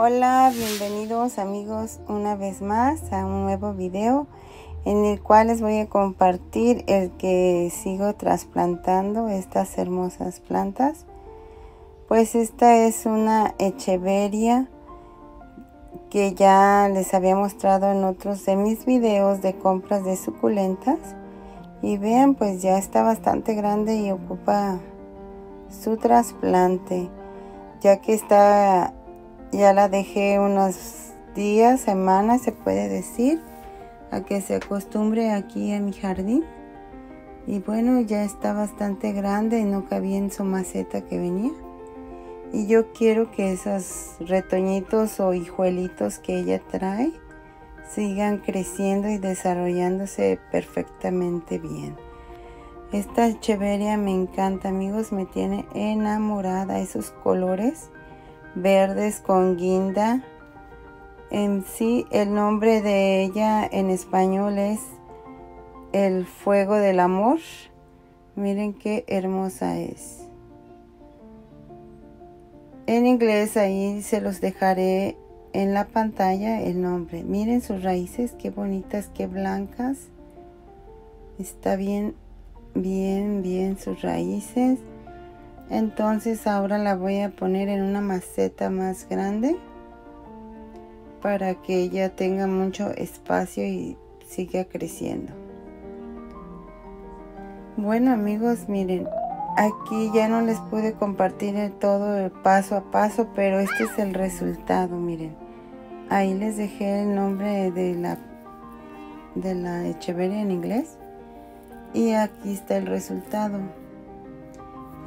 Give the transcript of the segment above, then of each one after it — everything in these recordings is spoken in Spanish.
Hola, bienvenidos amigos una vez más a un nuevo video en el cual les voy a compartir el que sigo trasplantando estas hermosas plantas. Pues esta es una echeveria que ya les había mostrado en otros de mis videos de compras de suculentas. Y vean, pues ya está bastante grande y ocupa su trasplante, ya que está ya la dejé unos días, semanas se puede decir, a que se acostumbre aquí en mi jardín. Y bueno, ya está bastante grande y no cabía en su maceta que venía. Y yo quiero que esos retoñitos o hijuelitos que ella trae sigan creciendo y desarrollándose perfectamente bien. Esta echeveria me encanta amigos, me tiene enamorada esos colores verdes con guinda. En sí, el nombre de ella en español es El Fuego del Amor. Miren qué hermosa es. En inglés ahí se los dejaré en la pantalla el nombre. Miren sus raíces, qué bonitas, qué blancas. Está bien, bien, bien sus raíces entonces ahora la voy a poner en una maceta más grande para que ella tenga mucho espacio y siga creciendo. Bueno amigos miren aquí ya no les pude compartir todo el paso a paso pero este es el resultado miren. Ahí les dejé el nombre de la de la echeveria en inglés y aquí está el resultado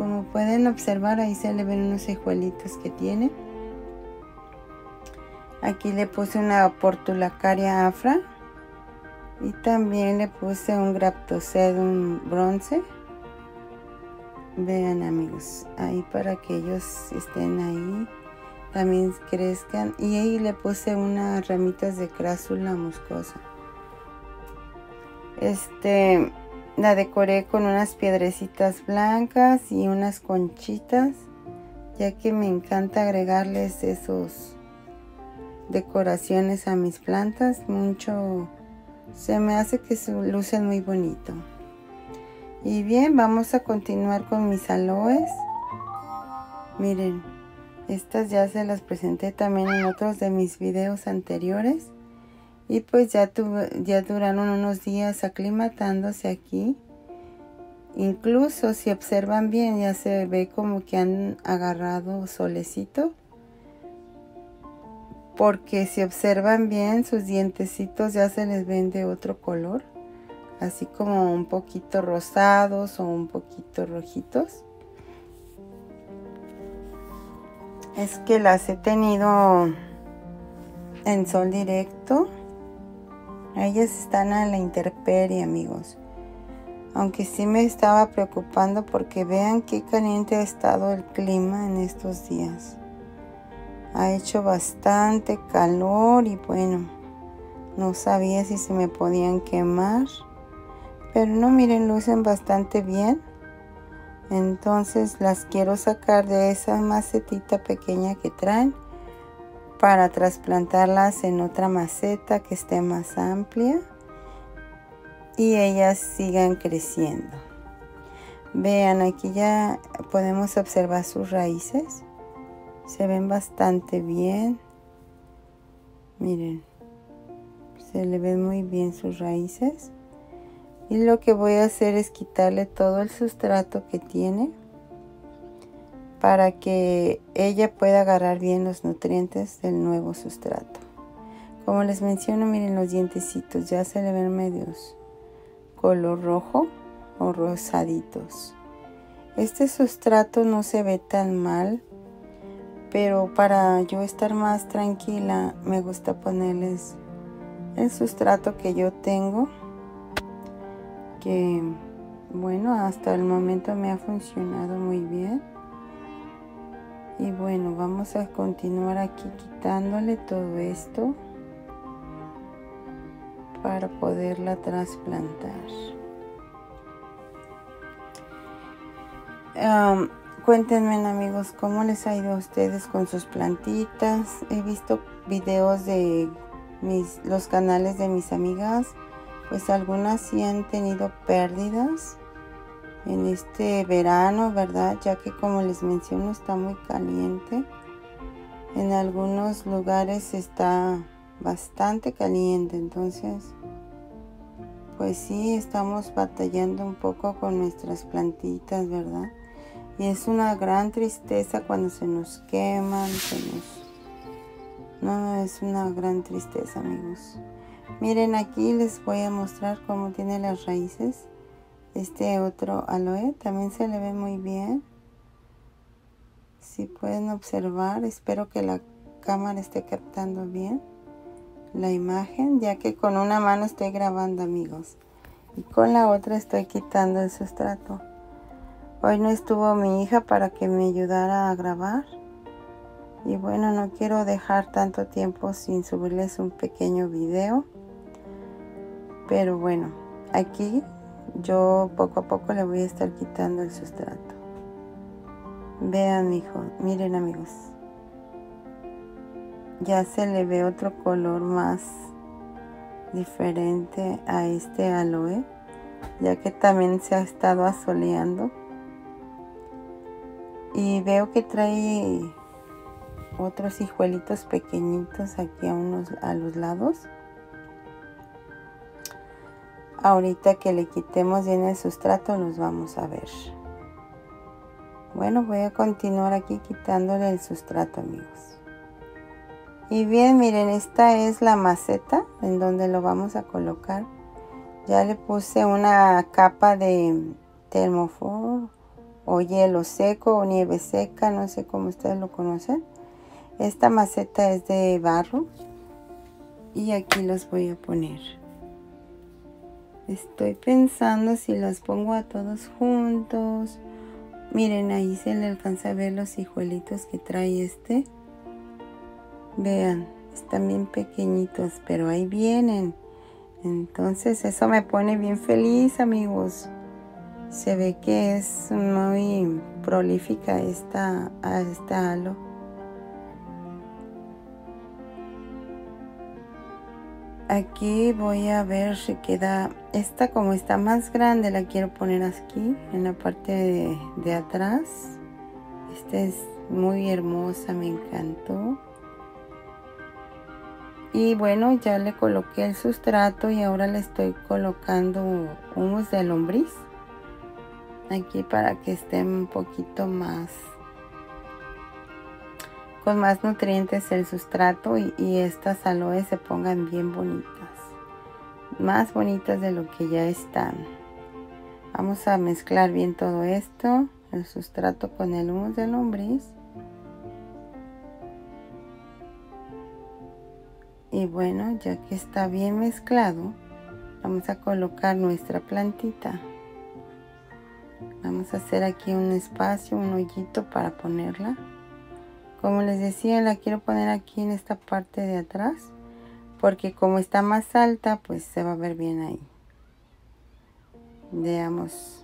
como pueden observar, ahí se le ven unos hijuelitos que tiene. Aquí le puse una portulacaria afra. Y también le puse un graptocedum bronce. Vean amigos, ahí para que ellos estén ahí, también crezcan. Y ahí le puse unas ramitas de crásula muscosa. Este, la decoré con unas piedrecitas blancas y unas conchitas, ya que me encanta agregarles esos decoraciones a mis plantas. Mucho se me hace que lucen muy bonito. Y bien, vamos a continuar con mis aloes. Miren, estas ya se las presenté también en otros de mis videos anteriores y pues ya, ya duraron unos días aclimatándose aquí. Incluso si observan bien ya se ve como que han agarrado solecito. Porque si observan bien sus dientecitos ya se les ven de otro color. Así como un poquito rosados o un poquito rojitos. Es que las he tenido en sol directo ellas están a la intemperie, amigos. Aunque sí me estaba preocupando porque vean qué caliente ha estado el clima en estos días. Ha hecho bastante calor y bueno, no sabía si se me podían quemar. Pero no, miren, lucen bastante bien. Entonces las quiero sacar de esa macetita pequeña que traen para trasplantarlas en otra maceta que esté más amplia y ellas sigan creciendo. Vean, aquí ya podemos observar sus raíces. Se ven bastante bien. Miren, se le ven muy bien sus raíces. Y lo que voy a hacer es quitarle todo el sustrato que tiene para que ella pueda agarrar bien los nutrientes del nuevo sustrato. Como les menciono, miren los dientecitos, ya se le ven medios color rojo o rosaditos. Este sustrato no se ve tan mal, pero para yo estar más tranquila me gusta ponerles el sustrato que yo tengo, que bueno, hasta el momento me ha funcionado muy bien y bueno vamos a continuar aquí quitándole todo esto para poderla trasplantar Cuéntenme amigos, ¿cómo les ha ido a ustedes con sus plantitas? He visto videos de mis, los canales de mis amigas, pues algunas sí han tenido pérdidas en este verano, ¿verdad? Ya que como les menciono está muy caliente. En algunos lugares está bastante caliente, entonces pues sí estamos batallando un poco con nuestras plantitas, ¿verdad? Y es una gran tristeza cuando se nos queman, se nos... No, es una gran tristeza, amigos. Miren, aquí les voy a mostrar cómo tiene las raíces. Este otro aloe también se le ve muy bien. Si pueden observar, espero que la cámara esté captando bien la imagen, ya que con una mano estoy grabando, amigos. Y con la otra estoy quitando el sustrato. Hoy no estuvo mi hija para que me ayudara a grabar. Y bueno, no quiero dejar tanto tiempo sin subirles un pequeño video. Pero bueno, aquí yo poco a poco le voy a estar quitando el sustrato. Vean, hijo, miren amigos. Ya se le ve otro color más diferente a este aloe, ya que también se ha estado asoleando y veo que trae otros hijuelitos pequeñitos aquí a, unos, a los lados ahorita que le quitemos bien el sustrato nos vamos a ver bueno voy a continuar aquí quitándole el sustrato amigos y bien miren esta es la maceta en donde lo vamos a colocar ya le puse una capa de termofor o hielo seco o nieve seca, no sé cómo ustedes lo conocen. Esta maceta es de barro y aquí los voy a poner. Estoy pensando si los pongo a todos juntos. Miren, ahí se le alcanza a ver los hijuelitos que trae este. Vean, están bien pequeñitos, pero ahí vienen. Entonces eso me pone bien feliz, amigos se ve que es muy prolífica esta, esta halo. Aquí voy a ver si queda, esta como está más grande la quiero poner aquí en la parte de, atrás. Esta es muy hermosa, me encantó. Y bueno, ya le coloqué el sustrato y ahora le estoy colocando humus de lombriz aquí para que estén un poquito más con más nutrientes el sustrato y, estas aloes se pongan bien bonitas más bonitas de lo que ya están. Vamos a mezclar bien todo esto el sustrato con el humus de lombriz. Y bueno ya que está bien mezclado vamos a colocar nuestra plantita. Vamos a hacer aquí un espacio un hoyito para ponerla como les decía la quiero poner aquí en esta parte de atrás porque como está más alta pues se va a ver bien ahí. Veamos.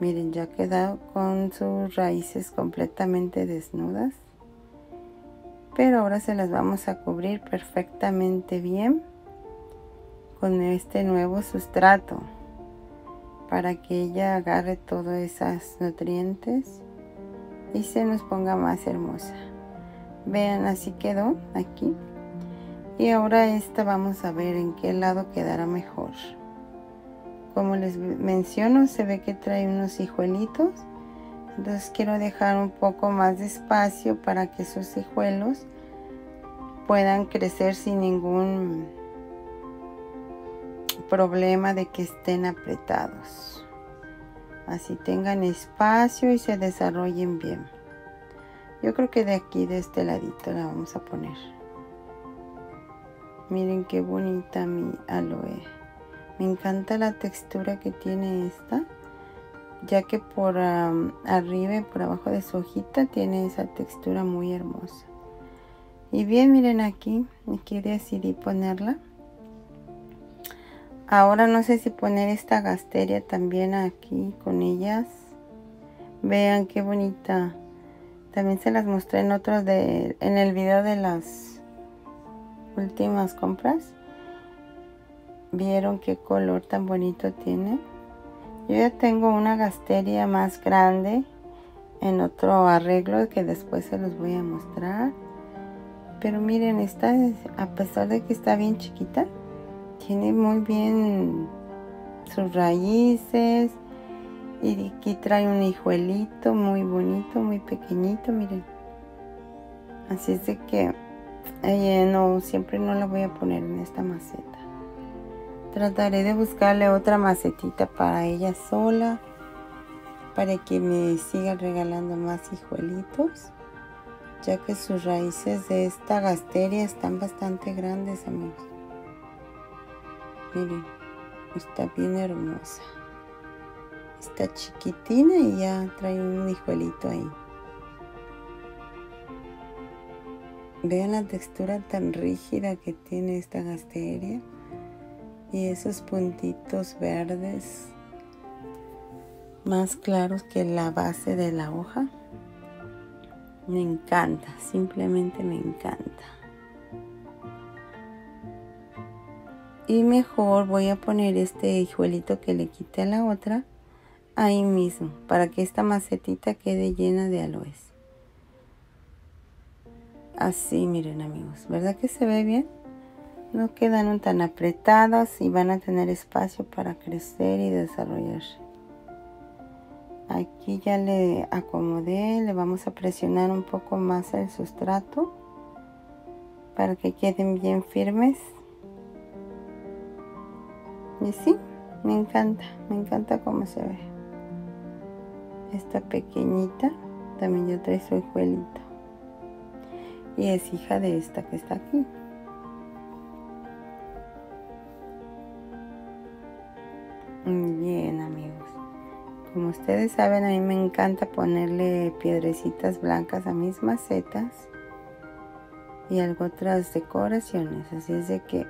Miren ya ha quedado con sus raíces completamente desnudas. Pero ahora se las vamos a cubrir perfectamente bien con este nuevo sustrato para que ella agarre todos esos nutrientes y se nos ponga más hermosa. Vean, así quedó aquí. Y ahora esta vamos a ver en qué lado quedará mejor. Como les menciono, se ve que trae unos hijuelitos. Entonces quiero dejar un poco más de espacio para que esos hijuelos puedan crecer sin ningún problema de que estén apretados. Así tengan espacio y se desarrollen bien. Yo creo que de aquí, de este ladito, la vamos a poner. Miren qué bonita mi aloe. Me encanta la textura que tiene esta. Ya que por arriba y por abajo de su hojita tiene esa textura muy hermosa. Y bien, miren aquí. Aquí decidí ponerla. Ahora no sé si poner esta gasteria también aquí con ellas. Vean qué bonita. También se las mostré en otros de, en el video de las últimas compras. Vieron qué color tan bonito tiene. Yo ya tengo una gasteria más grande en otro arreglo que después se los voy a mostrar. Pero miren, esta, a pesar de que está bien chiquita, tiene muy bien sus raíces. Y aquí trae un hijuelito muy bonito, muy pequeñito, miren. Así es de que eh, no, siempre no la voy a poner en esta maceta. Trataré de buscarle otra macetita para ella sola. Para que me siga regalando más hijuelitos. Ya que sus raíces de esta gasteria están bastante grandes, amigos. Miren, está bien hermosa. Está chiquitina y ya trae un hijuelito ahí. Vean la textura tan rígida que tiene esta gasteria y esos puntitos verdes más claros que la base de la hoja. Me encanta, simplemente me encanta. Y mejor voy a poner este hijuelito que le quité a la otra ahí mismo para que esta macetita quede llena de aloes. Así miren amigos, ¿verdad que se ve bien? No quedan tan apretadas y van a tener espacio para crecer y desarrollarse. Aquí ya le acomodé, le vamos a presionar un poco más el sustrato para que queden bien firmes. Y sí, me encanta, me encanta cómo se ve. Esta pequeñita también yo trae su hijuelito. Y es hija de esta que está aquí. Bien amigos. Como ustedes saben, a mí me encanta ponerle piedrecitas blancas a mis macetas y algo otras decoraciones. Así es de que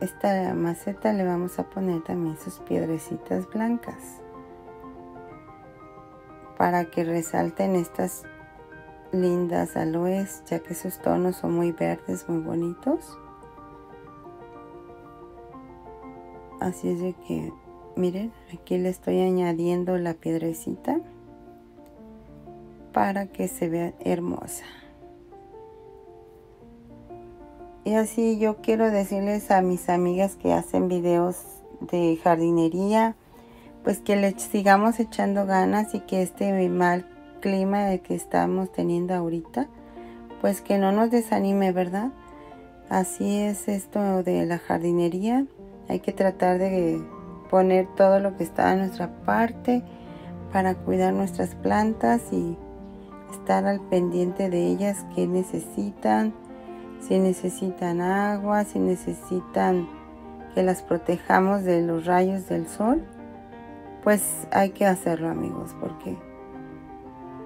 esta maceta le vamos a poner también sus piedrecitas blancas para que resalten estas lindas aloes ya que sus tonos son muy verdes muy bonitos. Así es de que miren aquí le estoy añadiendo la piedrecita para que se vea hermosa y así yo quiero decirles a mis amigas que hacen videos de jardinería pues que le sigamos echando ganas y que este mal clima que estamos teniendo ahorita pues que no nos desanime verdad así es esto de la jardinería. Hay que tratar de poner todo lo que está a nuestra parte para cuidar nuestras plantas y estar al pendiente de ellas que necesitan, si necesitan agua, si necesitan que las protejamos de los rayos del sol, pues hay que hacerlo amigos, porque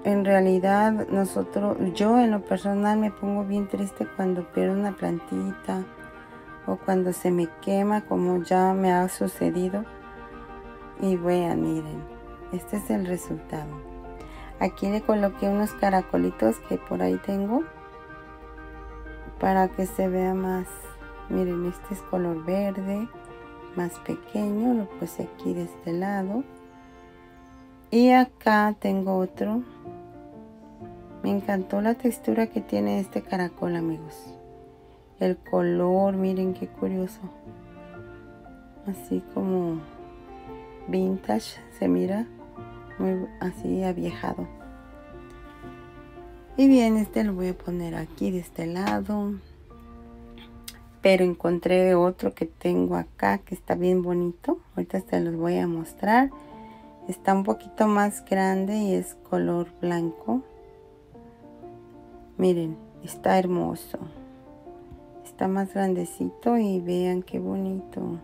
en realidad nosotros, yo en lo personal me pongo bien triste cuando pierdo una plantita, o cuando se me quema como ya me ha sucedido. Y vean, miren, este es el resultado. Aquí le coloqué unos caracolitos que por ahí tengo para que se vea más. Miren, este es color verde, más pequeño, lo puse aquí de este lado. Y acá tengo otro. Me encantó la textura que tiene este caracol, amigos el color miren qué curioso así como vintage se mira muy así aviejado y bien este lo voy a poner aquí de este lado. Pero encontré otro que tengo acá que está bien bonito. Ahorita se los voy a mostrar. Está un poquito más grande y es color blanco. Miren está hermoso. Está más grandecito y vean qué bonito.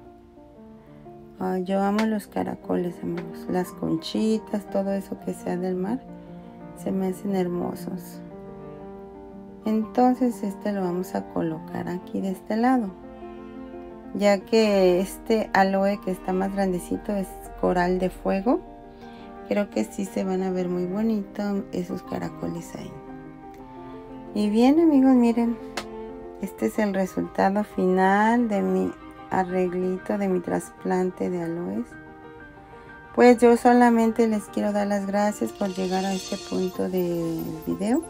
yo amo los caracoles, amigos. Las conchitas, todo eso que sea del mar, se me hacen hermosos. Entonces este lo vamos a colocar aquí de este lado. Ya que este aloe que está más grandecito es coral de fuego. creo que sí se van a ver muy bonitos esos caracoles ahí y bien amigos miren este es el resultado final de mi arreglito de mi trasplante de aloes pues yo solamente les quiero dar las gracias por llegar a este punto del video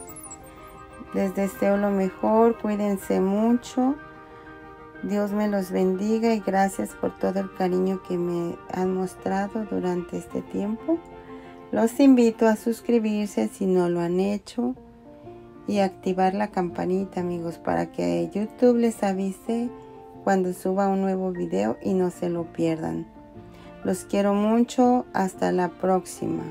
les deseo lo mejor cuídense mucho Dios me los bendiga y gracias por todo el cariño que me han mostrado durante este tiempo. Los invito a suscribirse si no lo han hecho y activar la campanita amigos para que YouTube les avise cuando suba un nuevo video y no se lo pierdan. Los quiero mucho, hasta la próxima.